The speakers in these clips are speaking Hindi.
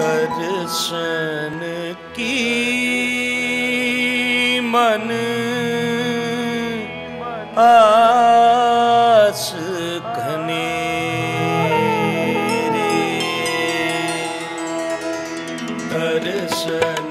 दर्शन की मन आस घने दर्शन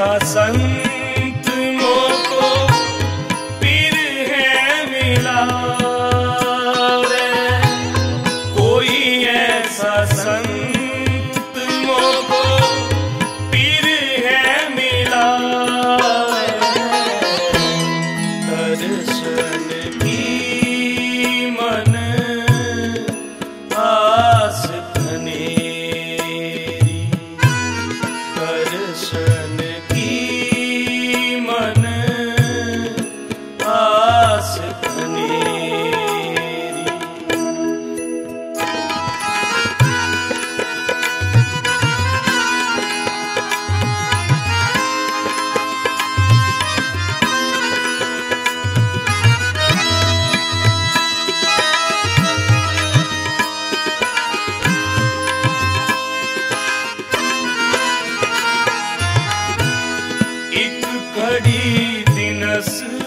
ऐसा blessed.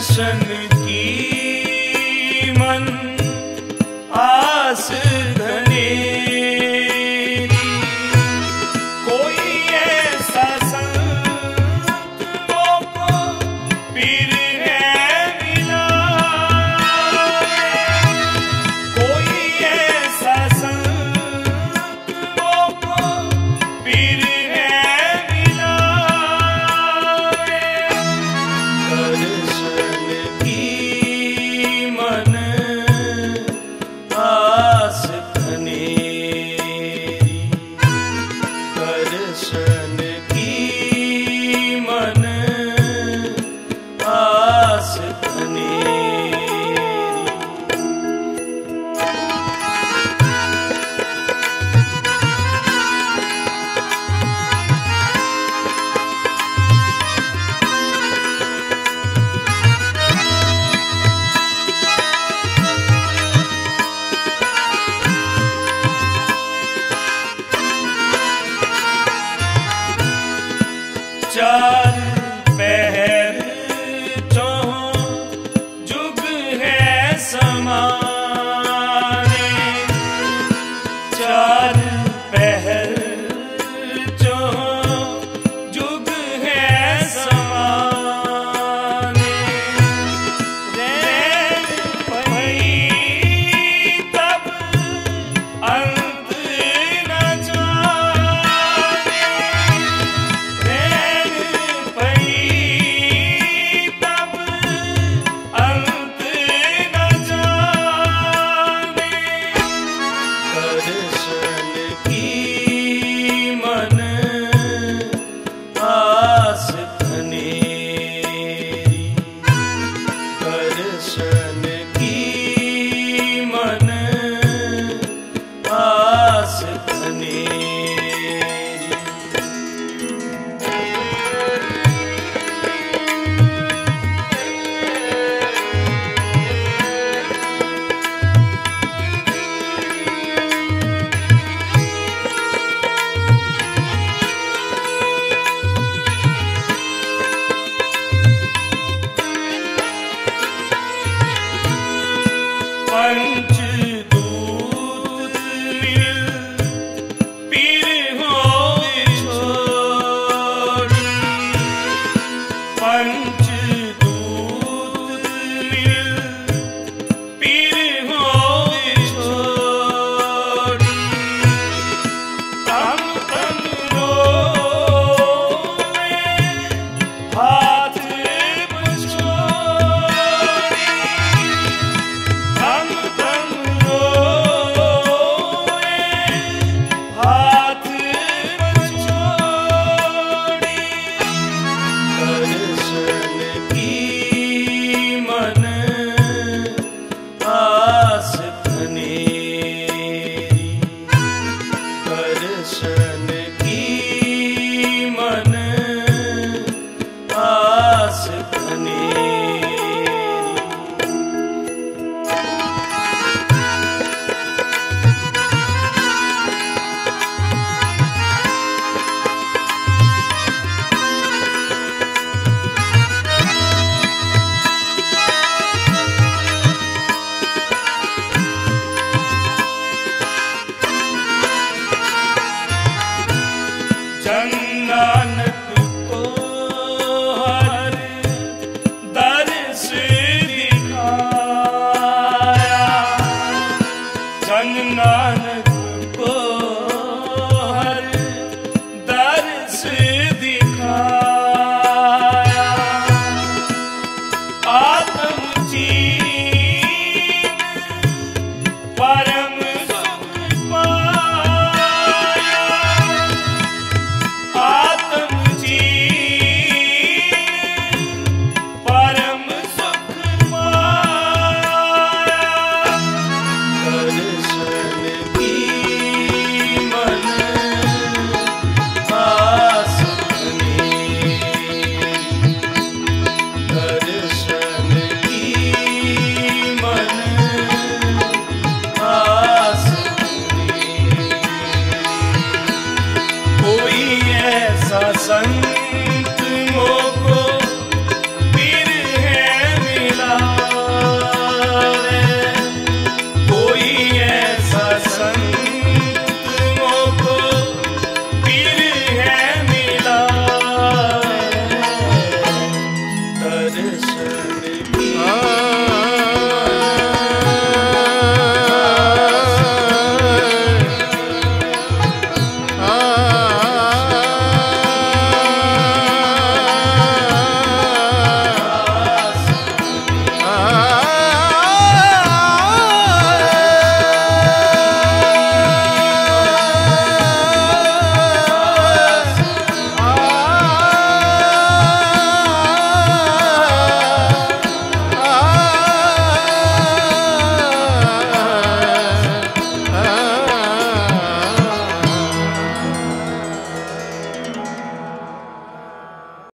बेहारे दर्शन की God.